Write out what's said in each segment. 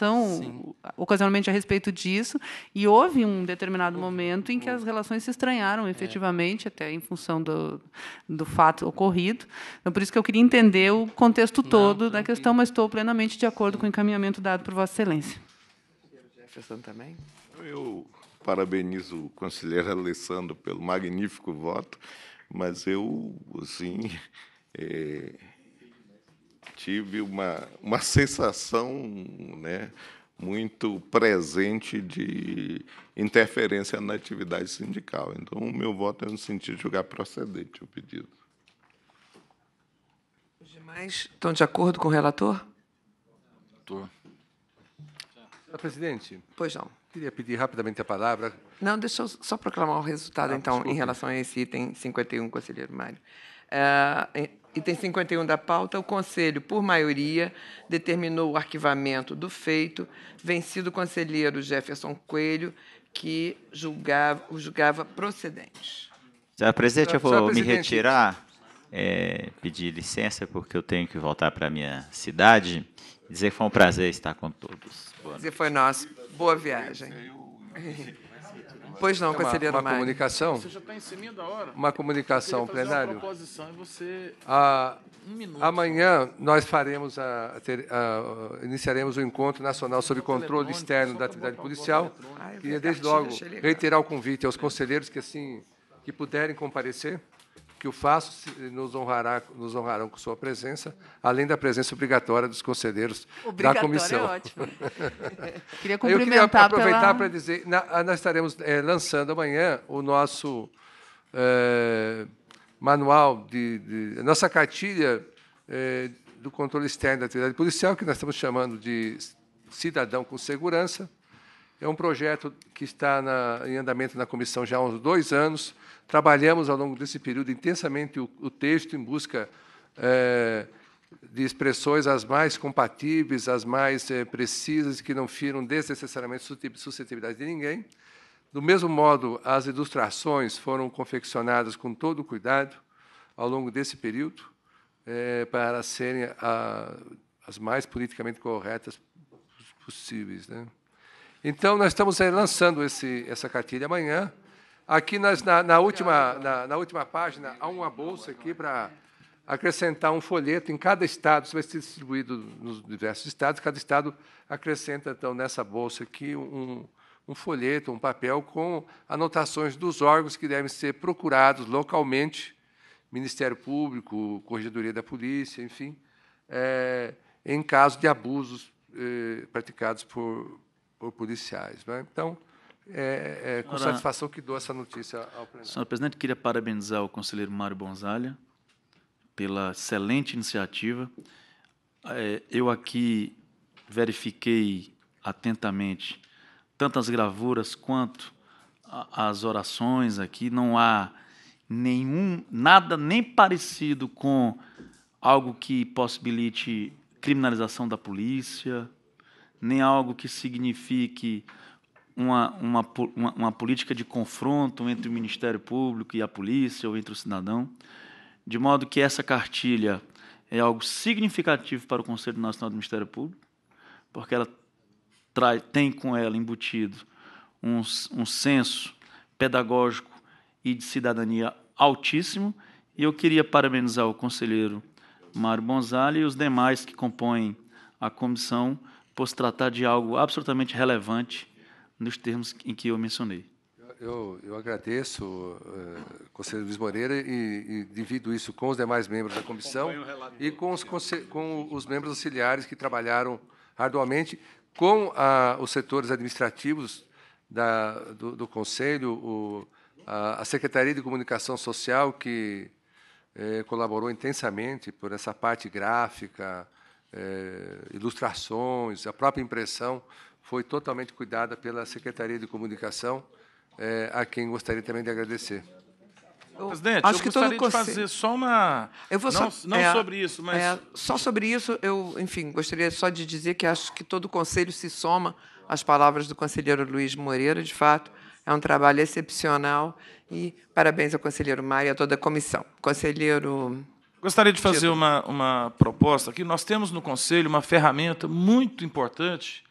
discussão Sim. ocasionalmente a respeito disso, e houve um determinado momento em que as relações se estranharam é. efetivamente, é. até em função do, do fato ocorrido. Então, por isso que eu queria entender o contexto todo Não, da questão, mas estou plenamente de acordo Sim. com o encaminhamento dado por Vossa Excelência. Jefferson também? Eu parabenizo o conselheiro Alessandro pelo magnífico voto, mas eu, assim, é, tive uma, uma sensação né, muito presente de interferência na atividade sindical. Então, o meu voto é no sentido de julgar procedente o pedido. Os demais estão de acordo com o relator? Estou. Senhora presidente. Pois não. Queria pedir rapidamente a palavra. Não, deixa eu só proclamar o resultado, ah, então, desculpe. em relação a esse item 51, conselheiro Mário. É, item 51 da pauta, o Conselho, por maioria, determinou o arquivamento do feito, vencido o conselheiro Jefferson Coelho, que julgava, o julgava procedente. Senhora presidente, eu vou me retirar, é, pedir licença, porque eu tenho que voltar para a minha cidade, e dizer que foi um prazer estar com todos. Boa dizer foi nosso. Boa viagem. Pois não, conselheiro Uma, uma comunicação. Você já está em cima da hora. Uma comunicação plenário. Uma proposição e você. Ah, um minuto. Amanhã nós faremos a, a, a, iniciaremos o encontro nacional sobre controle externo da atividade policial. Queria desde logo reiterar o convite aos conselheiros que assim que puderem comparecer que o faço nos, honrará, nos honrarão com sua presença, além da presença obrigatória dos conselheiros da comissão. é ótimo. queria cumprimentar Eu queria aproveitar pela... para dizer, na, nós estaremos é, lançando amanhã o nosso é, manual, de, de, nossa cartilha é, do controle externo da atividade policial, que nós estamos chamando de Cidadão com Segurança. É um projeto que está na, em andamento na comissão já há uns dois anos, Trabalhamos ao longo desse período intensamente o, o texto em busca é, de expressões as mais compatíveis, as mais é, precisas, que não firam desnecessariamente suscetibilidade de ninguém. Do mesmo modo, as ilustrações foram confeccionadas com todo cuidado ao longo desse período, é, para serem a, as mais politicamente corretas possíveis. Né? Então, nós estamos lançando esse, essa cartilha amanhã. Aqui nós, na, na, última, na, na, última página há uma bolsa aqui para acrescentar um folheto em cada estado, isso vai ser distribuído nos diversos estados, cada estado acrescenta, então, nessa bolsa aqui, um, um folheto, um papel com anotações dos órgãos que devem ser procurados localmente, Ministério Público, Corregedoria da Polícia, enfim, é, em caso de abusos é, praticados por, por policiais. Né? Então, é, é com Senhora, satisfação que dou essa notícia ao plenário. Senhor presidente, queria parabenizar o conselheiro Mário Bonzalha pela excelente iniciativa. É, eu aqui verifiquei atentamente tanto as gravuras quanto as orações aqui. Não há nenhum nada nem parecido com algo que possibilite criminalização da polícia, nem algo que signifique uma, uma, uma, uma, política de confronto entre o Ministério Público e a polícia ou entre o cidadão, de modo que essa cartilha é algo significativo para o Conselho Nacional do Ministério Público, porque ela traz, tem com ela embutido um, um senso pedagógico e de cidadania altíssimo, e eu queria parabenizar o conselheiro Mário Bonzali e os demais que compõem a comissão por se tratar de algo absolutamente relevante nos termos em que eu mencionei. Eu, eu agradeço, uh, conselheiro Luiz Moreira, e, e, divido isso com os demais membros da comissão e com os, com os membros auxiliares que trabalharam arduamente com a, os setores administrativos da, do, do Conselho, o, a, a, Secretaria de Comunicação Social, que eh, colaborou intensamente por essa parte gráfica, eh, ilustrações, a própria impressão foi totalmente cuidada pela Secretaria de Comunicação, é, a quem gostaria também de agradecer. Presidente, acho eu que gostaria de fazer só uma... Eu vou não, só, não é, sobre isso, mas... É, só sobre isso, eu, enfim, gostaria só de dizer que acho que todo o Conselho se soma às palavras do conselheiro Luiz Moreira, de fato, é um trabalho excepcional e parabéns ao conselheiro Mário e a toda a comissão. Conselheiro... Gostaria de fazer uma, uma proposta aqui. Nós temos no Conselho uma ferramenta muito importante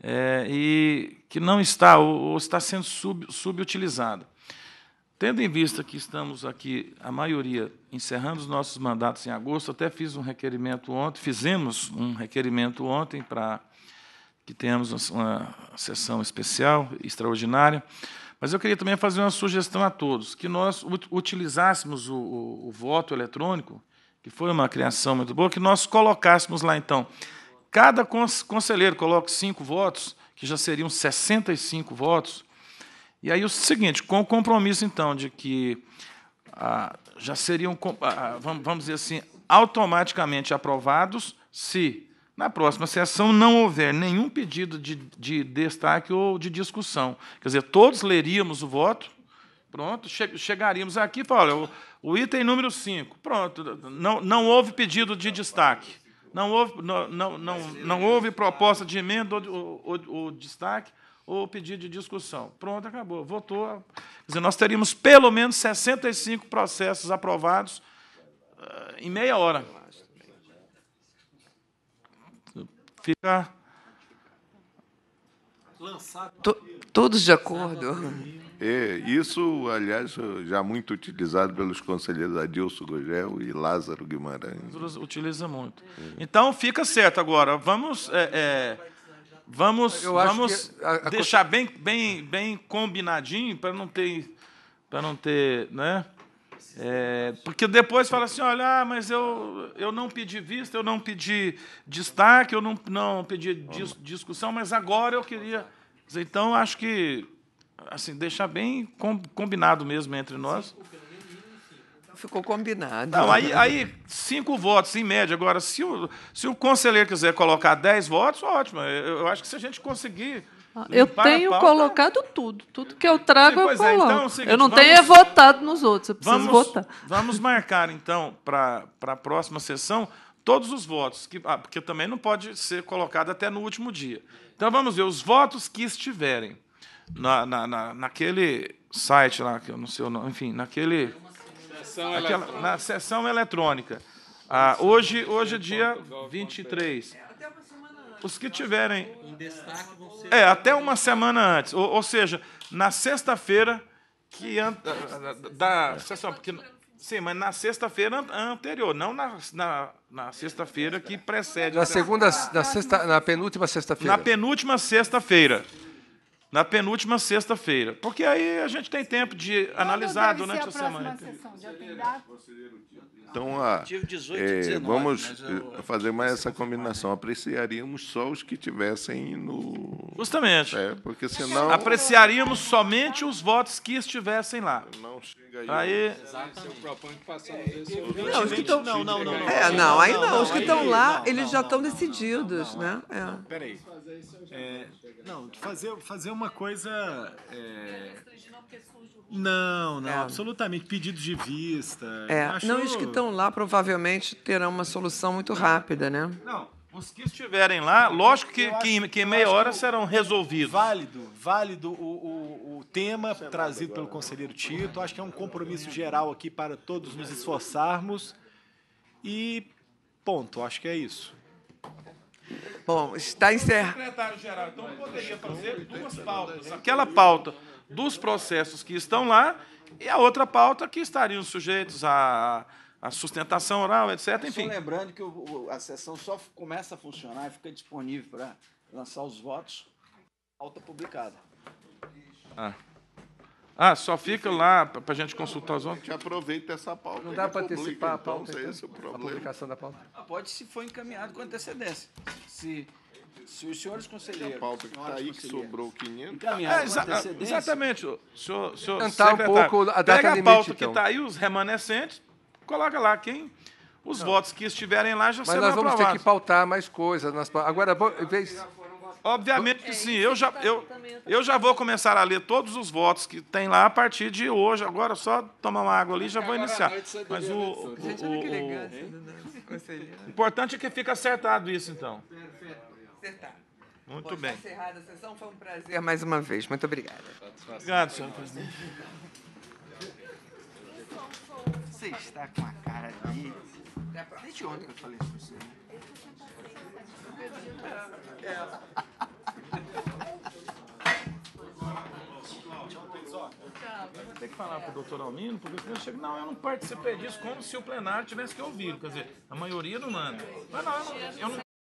é, e que não está ou, ou está sendo sub, subutilizada. Tendo em vista que estamos aqui, a maioria, encerrando os nossos mandatos em agosto, até fiz um requerimento ontem, fizemos um requerimento ontem para que tenhamos uma sessão especial, extraordinária, mas eu queria também fazer uma sugestão a todos, que nós utilizássemos o, o, o voto eletrônico, que foi uma criação muito boa, que nós colocássemos lá, então, cada conselheiro coloque cinco votos, que já seriam 65 votos, e aí o seguinte, com o compromisso, então, de que ah, já seriam, ah, vamos dizer assim, automaticamente aprovados se, na próxima sessão, não houver nenhum pedido de, de destaque ou de discussão. Quer dizer, todos leríamos o voto, pronto, che chegaríamos aqui e falaríamos, o, o item número 5, pronto, não, não houve pedido de destaque. Não houve, não, não, não, não houve proposta de emenda ou, ou, ou, ou destaque, ou pedido de discussão. Pronto, acabou. Votou. Quer dizer, nós teríamos pelo menos 65 processos aprovados uh, em meia hora. Fica. todos de acordo. É, isso, aliás, já muito utilizado pelos conselheiros Adilson Gogel e Lázaro Guimarães. Utiliza muito. Então, fica certo agora. Vamos. É, é, Vamos, vamos a, a deixar bem, bem, bem combinadinho para não ter, para não ter, né? É, porque depois fala assim, olha, ah, mas eu, eu não pedi vista, eu não pedi destaque, eu não, não pedi dis, discussão, mas agora eu queria. Então, acho que assim, deixar bem combinado mesmo entre nós. Ficou combinado. Não, aí, aí, cinco votos, em média. Agora, se o, se o conselheiro quiser colocar dez votos, ótimo. Eu, eu acho que se a gente conseguir. Eu tenho pauta, colocado tudo. Tudo que eu trago, Sim, eu coloco. É, então, é seguinte, eu não vamos, tenho é votado nos outros, eu preciso vamos, votar. Vamos marcar, então, para a próxima sessão, todos os votos, que, ah, porque também não pode ser colocado até no último dia. Então, vamos ver os votos que estiverem na, na, na naquele site lá, que eu não sei o nome, enfim, naquele Sessão Aquela, na sessão eletrônica. Ah, hoje, hoje é dia 23. Os que tiverem. É, até uma semana antes. Ou, ou seja, na sexta-feira que da sessão. Porque, sim, mas na sexta-feira anterior, não na, na, na sexta-feira que precede. Na segunda, na, sexta, na penúltima sexta-feira. Na penúltima sexta-feira na penúltima sexta-feira. Porque aí a gente tem tempo de Quando analisar durante a, a semana. Sessão? Então, a, é, vamos fazer mais essa combinação. Apreciaríamos só os que tivessem no. Justamente. É, porque senão. Apreciaríamos somente os votos que estivessem lá. Não chega aí. aí... Não, os que estão. Não, não, não. É, não, aí não. Os que estão lá, eles já estão decididos, né? É. Peraí. É, não, fazer, fazer uma coisa. É, não, não, é. absolutamente. Pedidos de vista. É. Acho... Não, os que estão lá provavelmente terão uma solução muito rápida, né? Não, os que estiverem lá, lógico que, que, que em meia hora serão resolvidos. Válido, válido o, o, o tema trazido pelo conselheiro Tito. Acho que é um compromisso geral aqui para todos nos esforçarmos. E ponto, acho que é isso. Bom, está encerrado. Secretário-geral, então poderia fazer duas pautas. Aquela pauta dos processos que estão lá e a outra pauta que estariam sujeitos à, à sustentação oral, etc. Enfim. Só lembrando que o, a sessão só começa a funcionar e fica disponível para lançar os votos, pauta publicada. Ah. Ah, só fica lá para a gente consultar os votos? A gente aproveita essa pauta. Não dá para antecipar a pauta, então, esse é o problema. a publicação da pauta? Ah, pode se for encaminhado com antecedência. Se se os senhores conselheiros. A pauta que está aí, que sobrou 500. É, exa exatamente. O senhor, senhor Cantar um pouco a data Pega limite, a pauta então. que está aí, os remanescentes, coloca lá quem. Os Não. votos que estiverem lá já Mas serão aprovados. Mas nós vamos ter que pautar mais coisas. Nas... Agora, em vez... Obviamente que sim. Eu já, eu, eu já vou começar a ler todos os votos que tem lá a partir de hoje. Agora só tomar uma água ali e já vou iniciar. Mas o, o, o, o importante é que fique acertado isso, então. Acertado. Muito Pode bem. encerrada a sessão. Foi um prazer mais uma vez. Muito obrigada. Obrigado, senhor presidente. Você está com a cara de... Né, Desde ontem que eu falei isso pra você. É. é. Tem que falar pro doutor Almino, porque eu chego, não, eu não participei disso como se o plenário tivesse que ouvir. Quer dizer, a maioria não manda. Mas não, eu não, eu não